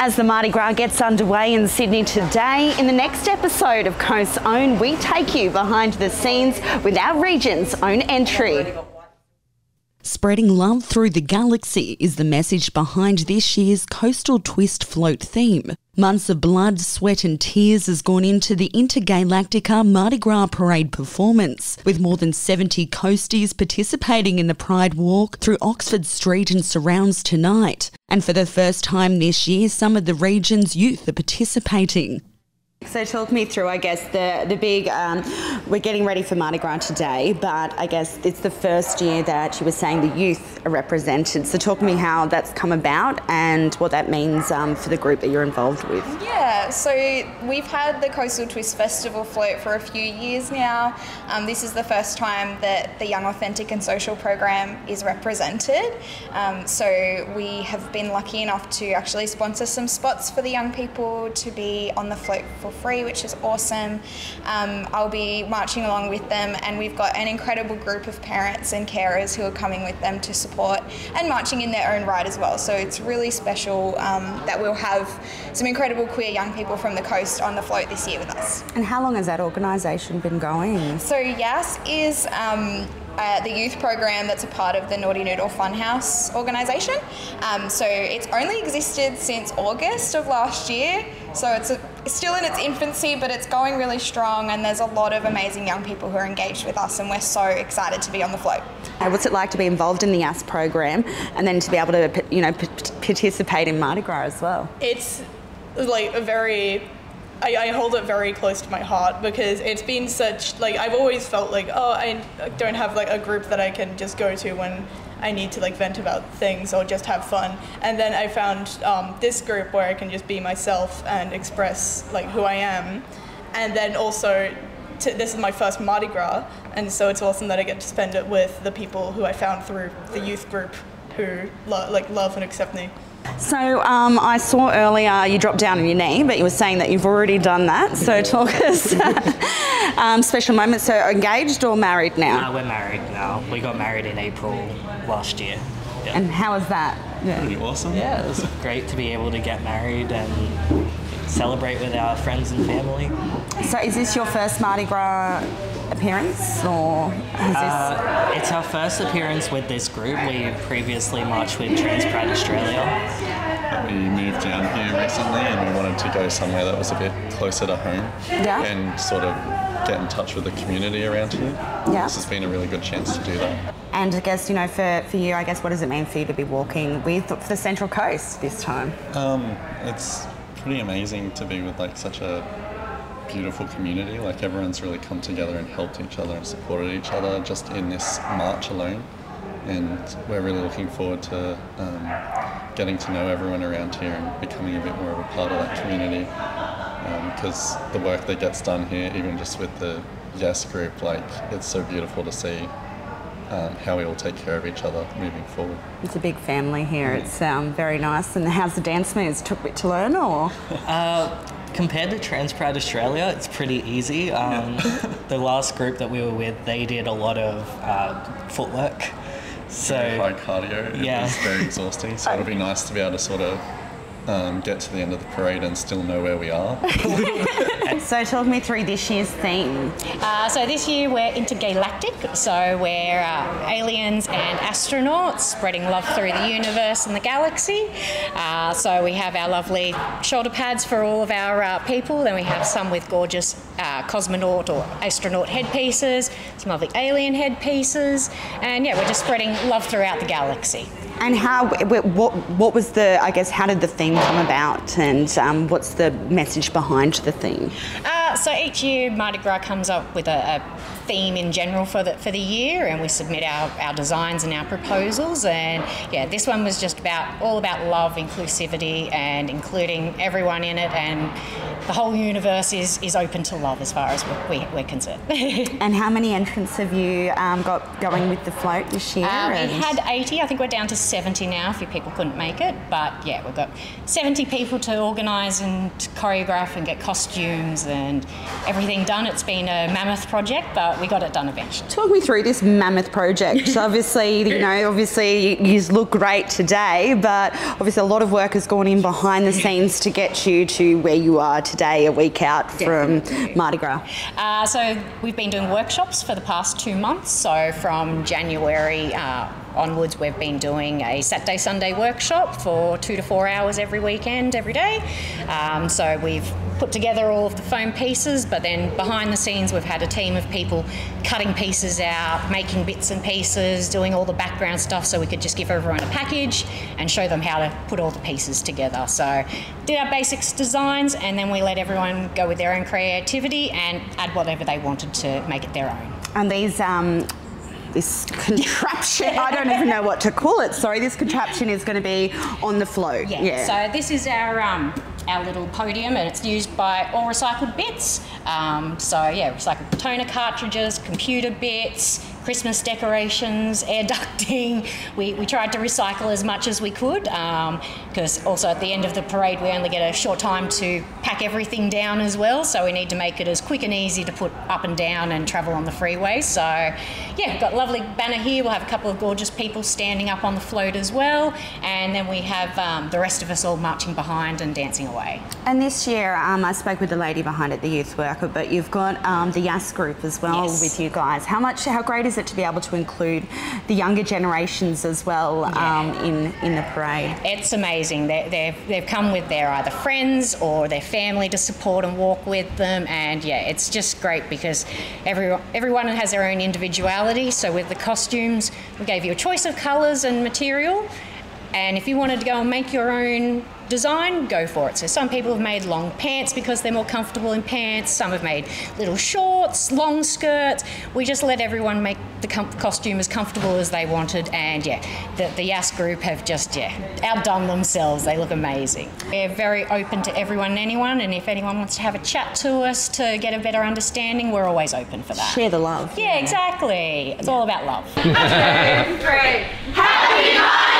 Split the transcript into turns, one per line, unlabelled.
As the Mardi Gras gets underway in Sydney today, in the next episode of Coast's Own, we take you behind the scenes with our region's own entry. Spreading love through the galaxy is the message behind this year's Coastal Twist float theme. Months of blood, sweat, and tears has gone into the InterGAYlatica Mardi Gras Parade performance, with more than 70 coasties participating in the Pride Walk through Oxford Street and surrounds tonight. And for the first time this year, some of the region's youth are participating. So talk me through, I guess, the, the big, um, we're getting ready for Mardi Gras today, but I guess it's the first year that you were saying the youth are represented. So talk me how that's come about and what that means um, for the group that you're involved with.
Yeah, so we've had the Coastal Twist Festival float for a few years now. Um, this is the first time that the Young Authentic and Social program is represented. Um, so we have been lucky enough to actually sponsor some spots for the young people to be on the float for for free, which is awesome. Um, I'll be marching along with them, and we've got an incredible group of parents and carers who are coming with them to support and marching in their own right as well. So it's really special um, that we'll have some incredible queer young people from the coast on the float this year with us.
And how long has that organisation been going?
So YAS is um, uh, the youth program that's a part of the Naughty Noodle Funhouse organisation. Um, so it's only existed since August of last year. So it's, a, it's, still in its infancy, but it's going really strong, and there's a lot of amazing young people who are engaged with us, and we're so excited to be on the float.
What's it like to be involved in the YAS program, and then to be able to, you know, participate in Mardi Gras as well?
It's like a very I, I, hold it very close to my heart because it's been such like I've always felt like oh I don't have like a group that I can just go to when I need to like vent about things or just have fun. And then I found um, this group where I can just be myself and express like who I am. And then also to, this is my first Mardi Gras and so it's awesome that I get to spend it with the people who I found through the youth group who lo- like love and accept me.
So um, I saw earlier you dropped down on your knee, but you were saying that you've already done that. So talk us um, special moments. So engaged or married now?
Uh, we're married now. We got married in April last year.
Yeah. And how was that?
Yeah. Pretty awesome.
Yeah, it was great to be able to get married and celebrate with our friends and family.
So is this your first Mardi Gras appearance or
uh, it's our first appearance with this group. We previously marched with Trans Pride Australia.
We moved down here recently and we wanted to go somewhere that was a bit closer to home
yeah.
and sort of get in touch with the community around here.
Yeah.
This has been a really good chance to do that.
And I guess, you know, for, for you, I guess, what does it mean for you to be walking with the Central Coast this time?
Um, it's pretty amazing to be with like such a beautiful community. Like everyone's really come together and helped each other and supported each other just in this march alone. And we're really looking forward to um, getting to know everyone around here and becoming a bit more of a part of that community. Because um, the work that gets done here, even just with the YAS group, like it's so beautiful to see um, how we all take care of each other moving forward.
It's a big family here. It's um, very nice. And how's the dance moves? Took a bit to learn, or?
Uh, compared to Trans Pride Australia, it's pretty easy. Um, the last group that we were with, they did a lot of uh, footwork. So
high cardio.
Yeah.
It was very exhausting. So it'll be nice to be able to sort of um, get to the end of the parade and still know where we are.
so talk me through this year's theme.
Uh, so this year we're intergalactic, so we're uh, aliens and astronauts spreading love through the universe and the galaxy. Uh, so we have our lovely shoulder pads for all of our uh, people, then we have some with gorgeous uh, cosmonaut or astronaut headpieces, some lovely alien headpieces, and yeah, we're just spreading love throughout the galaxy.
And how, what, what was the, I guess, how did the theme come about and um, what's the message behind the theme?
Uh, so each year Mardi Gras comes up with a, a, theme in general for the, for the year and we submit our, our designs and our proposals and yeah, this one was just about, all about love, inclusivity and including everyone in it and the whole universe is, is open to love as far as we, we, are concerned.
and how many entrants have you um, got going with the float this year?
Um, we had 80, I think we're down to 70 now, a few people couldn't make it, but yeah, we've got 70 people to organise and choreograph and get costumes and everything done. It's been a mammoth project, but we got it done eventually.
Talk me through this mammoth project. obviously, you know, obviously you look great today, but obviously a lot of work has gone in behind the scenes to get you to where you are today, a week out from Definitely. Mardi Gras.
Uh, so we've been doing workshops for the past two months. So from January. Uh, onwards, we've been doing a Saturday Sunday workshop for two to four hours every weekend, every day. Um, so we've put together all of the foam pieces, but then behind the scenes, we've had a team of people cutting pieces out, making bits and pieces, doing all the background stuff so we could just give everyone a package and show them how to put all the pieces together. So, did our basics designs, and then we let everyone go with their own creativity and add whatever they wanted to make it their own.
And these um, this contraption. I don't even know what to call it. Sorry, this contraption is going to be on the float.
Yeah. yeah. So this is our um, our little podium, and it's used by all recycled bits. Um, so yeah, recycled toner cartridges, computer bits, Christmas decorations, air ducting. We, we tried to recycle as much as we could because um, also at the end of the parade we only get a short time to pack everything down as well. So we need to make it as quick and easy to put up and down and travel on the freeway. So yeah, got a lovely banner here. We'll have a couple of gorgeous people standing up on the float as well. And then we have um, the rest of us all marching behind and dancing away.
And this year um, I spoke with the lady behind it, the youth worker, but you've got um, the YAS group as well yes. with you guys. How much, how great is it to be able to include the younger generations as well yeah. um, in, in the parade.
It's amazing. They, they've, they've come with their either friends or their family to support and walk with them. And yeah, it's just great because everyone, everyone has their own individuality. So with the costumes, we gave you a choice of colours and material. And if you wanted to go and make your own design, go for it. So some people have made long pants because they're more comfortable in pants. Some have made little shorts, long skirts. We just let everyone make the com- costume as comfortable as they wanted. And yeah, the, the YAS group have just yeah outdone themselves. They look amazing. They're very open to everyone and anyone. And if anyone wants to have a chat to us to get a better understanding, we're always open for that.
Share the love.
Yeah, exactly. It's yeah. all about love.
Two, three. Happy Mardi Gras!